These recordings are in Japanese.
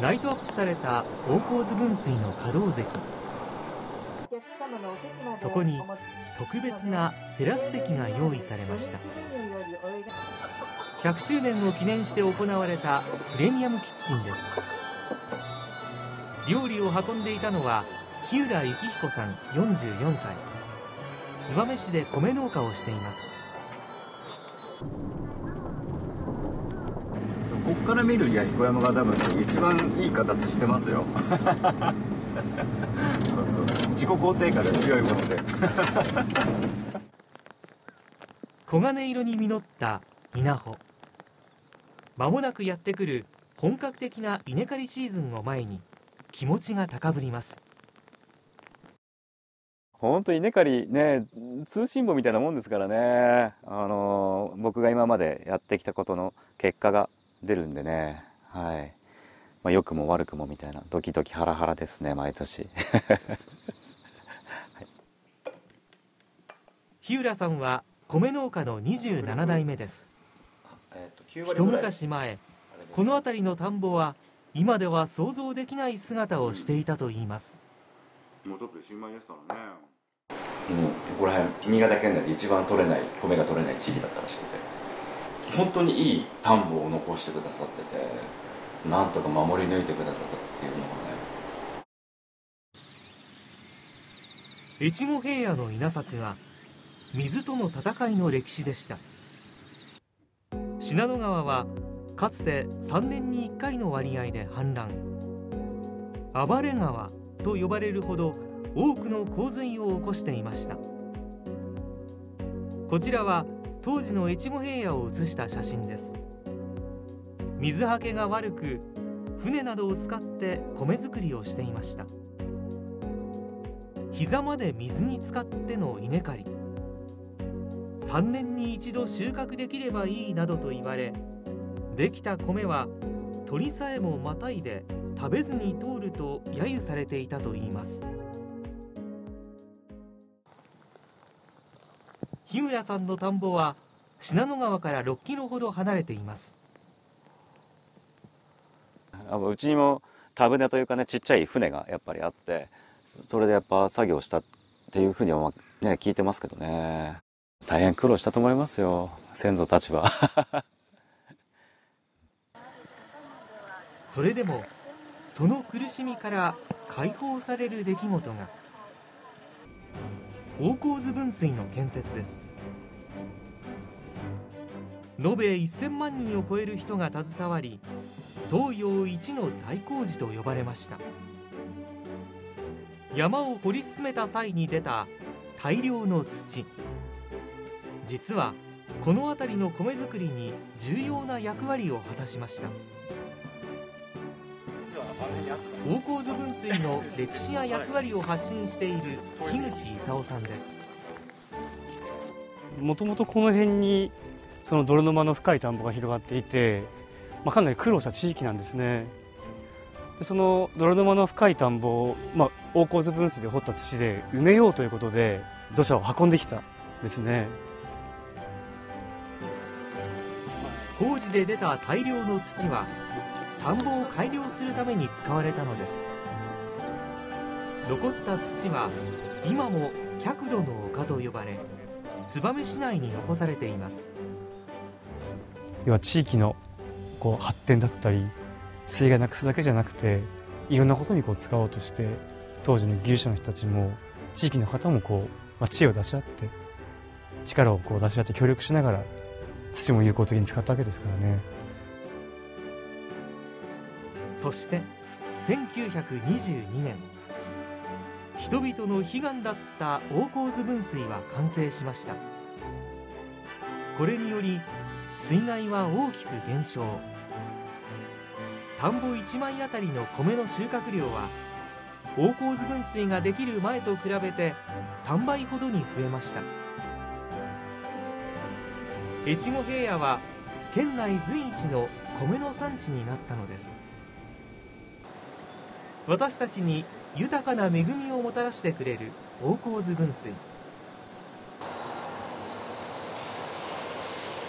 ライトアップされた大河津分水の可動席。そこに特別なテラス席が用意されました。100周年を記念して行われたプレミアムキッチンです。料理を運んでいたのは日浦幸彦さん44歳。燕市で米農家をしています。ここから見る弥彦山がダムって一番いい形してますよ。そうそう。自己肯定感が強いもので。黄金色に実った稲穂。間もなくやってくる本格的な稲刈りシーズンを前に気持ちが高ぶります。本当稲刈りね通信簿みたいなもんですからね。あの僕が今までやってきたことの結果が出るんでね。はい。まあ、良くも悪くもみたいな。ドキドキハラハラですね毎年。はい、日浦さんは米農家の27代目です。一昔前この辺りの田んぼは今では想像できない姿をしていたといいます。もうちょっと新米ですからね。もうここら辺新潟県内で一番取れない米が取れない地域だったらしくて本当にいい田んぼを残してくださっててなんとか守り抜いてくださったっていうのがね。越後平野の稲作は水との戦いの歴史でした。信濃川はかつて3年に1回の割合で氾濫。暴れ川と呼ばれるほど多くの洪水を起こしていました。こちらは当時の越後平野を写した写真です。水はけが悪く船などを使って米作りをしていました。膝まで水に浸かっての稲刈り。3年に一度収穫できればいいなどと言われできた米は鳥さえもまたいで食べずに通ると揶揄されていたといいます。日村さんの田んぼは信濃川から6キロほど離れています。うちにも田船というかねちっちゃい船がやっぱりあってそれでやっぱ作業したっていうふうにはね聞いてますけどね。大変苦労したと思いますよ先祖たちは。それでもその苦しみから解放される出来事が大河津分水の建設です。延べ1000万人を超える人が携わり東洋一の大工事と呼ばれました。山を掘り進めた際に出た大量の土。実はこの辺りの米作りに重要な役割を果たしました。大河津分水の歴史や役割を発信している樋口勲さんです。もともとこの辺にその泥沼の深い田んぼが広がっていて、まあ、かなり苦労した地域なんですね。でその泥沼の深い田んぼを、まあ、大河津分水で掘った土で埋めようということで土砂を運んできたんですね。工事で出た大量の土は田んぼを改良するために使われたのです。残った土は今も客土の丘と呼ばれ燕市内に残されています。要は地域のこう発展だったり水害なくすだけじゃなくていろんなことにこう使おうとして当時の技術者の人たちも地域の方もこう、まあ、知恵を出し合って力をこう出し合って協力しながら土も有効的に使ったわけですからね。そして1922年人々の悲願だった大河津分水は完成しました。これにより水害は大きく減少。田んぼ1枚あたりの米の収穫量は大河津分水ができる前と比べて3倍ほどに増えました。越後平野は県内随一の米の産地になったのです。私たちに豊かな恵みをもたらしてくれる大河津分水。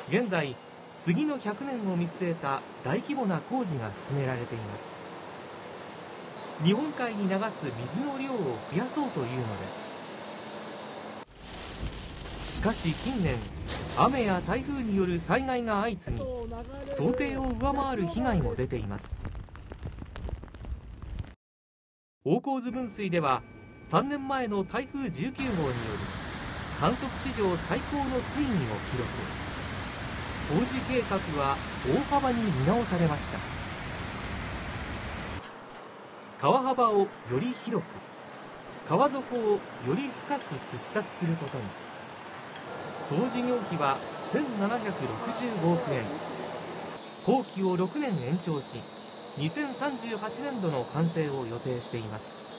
現在次の100年を見据えた大規模な工事が進められています。日本海に流す水の量を増やそうというのです。しかし近年雨や台風による災害が相次ぎ想定を上回る被害も出ています。大河津分水では3年前の台風19号により観測史上最高の水位を記録。工事計画は大幅に見直されました。川幅をより広く川底をより深く掘削することに。総事業費は1765億円。工期を6年延長し2038年度の完成を予定しています。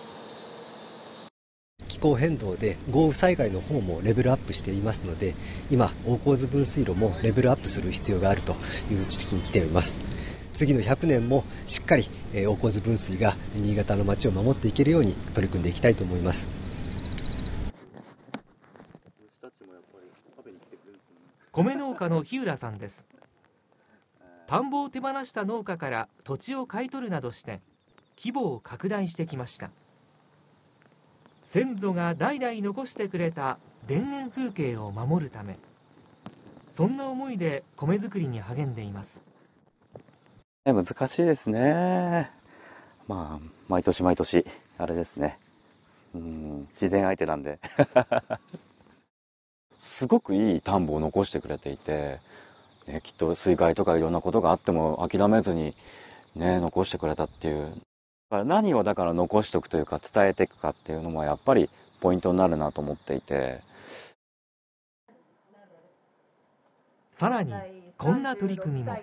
気候変動で豪雨災害の方もレベルアップしていますので今大河津分水路もレベルアップする必要があるという時期に来ています。次の100年もしっかり大河津分水が新潟の町を守っていけるように取り組んでいきたいと思います。米農家の日浦さんです田んぼを手放した農家から土地を買い取るなどして規模を拡大してきました。先祖が代々残してくれた田園風景を守るためそんな思いで米作りに励んでいます。難しいですね。まあ毎年毎年あれですね。うん自然相手なんで。すごくいい田んぼを残してくれていて、ね、きっと水害とかいろんなことがあっても諦めずにね残してくれたっていう。何をだから残しておくというか伝えていくかっていうのもやっぱりポイントになるなと思っていて。さらにこんな取り組みも。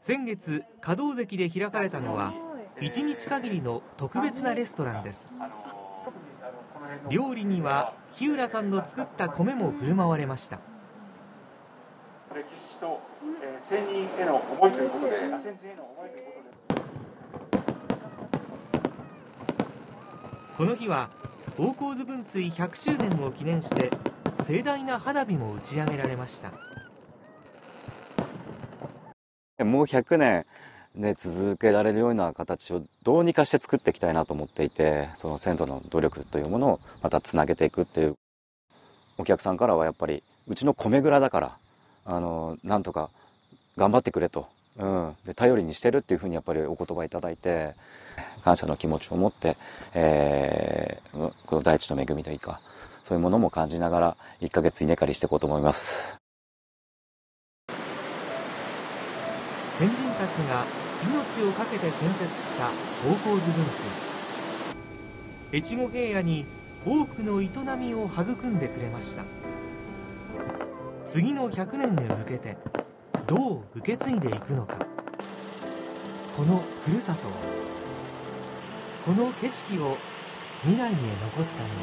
先月可動関で開かれたのは1日限りの特別なレストランです。料理には日浦さんの作った米も振る舞われました。歴史と、えー、先人への思いということでへの思いということでこの日は大河津分水100周年を記念して盛大な花火も打ち上げられました。もう100年ね、続けられるような形をどうにかして作っていきたいなと思っていてその先祖の努力というものをまたつなげていくっていう。お客さんからはやっぱりうちの米蔵だからあのなんとか頑張ってくれと、うん、で頼りにしてるっていうふうにやっぱりお言葉いただいて感謝の気持ちを持って、えー、この大地の恵みというかそういうものも感じながら1ヶ月稲刈りしていこうと思います。先人たちが命を懸けて建設した大河津分水越後平野に多くの営みを育んでくれました。次の100年へ向けてどう受け継いでいくのか。このふるさとをこの景色を未来へ残すために